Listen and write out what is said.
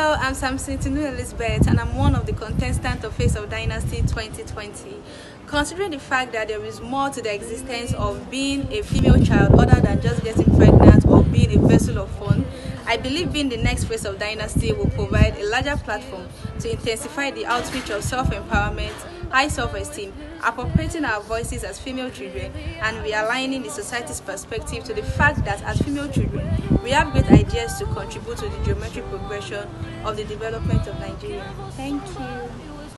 Hello, I'm Samson Itunu Elizabeth and I'm one of the contestants of Face of Dynasty 2020. Considering the fact that there is more to the existence of being a female child other than just getting pregnant or being a vessel of fun, I believe being the next Face of Dynasty will provide a larger platform to intensify the outreach of self-empowerment, high self-esteem, appropriating our voices as female children and realigning the society's perspective to the fact that as female children, we have great ideas to contribute to the geometric progression of the development of Nigeria. Thank you.